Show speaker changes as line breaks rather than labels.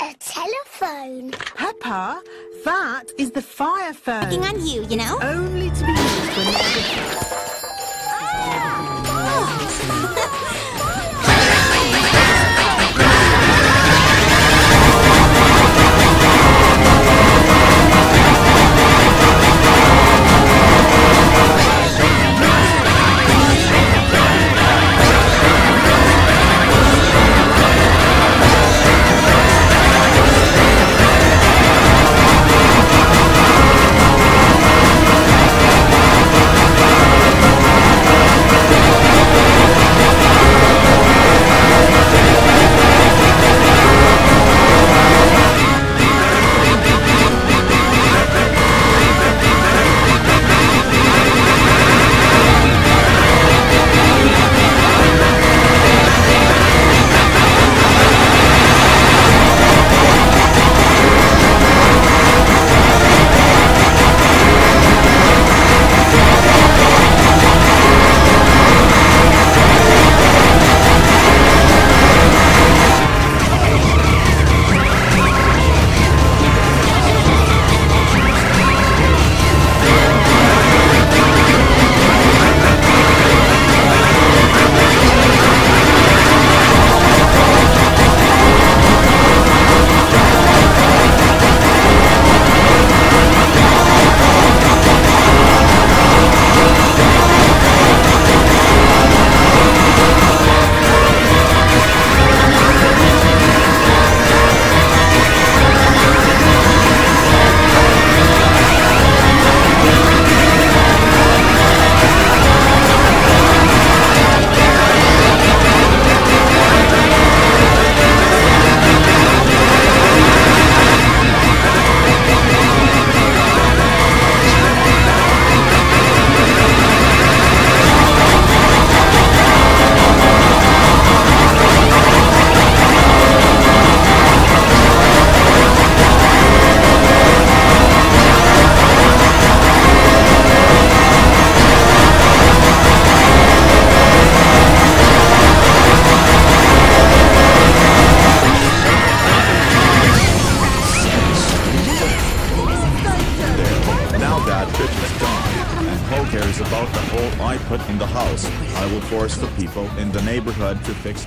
A telephone.
Peppa, that is the fire phone.
Working on you, you know?
Only to be used when there's a
ah! And who cares about the hole I put in the house? I will force the people in the neighborhood to fix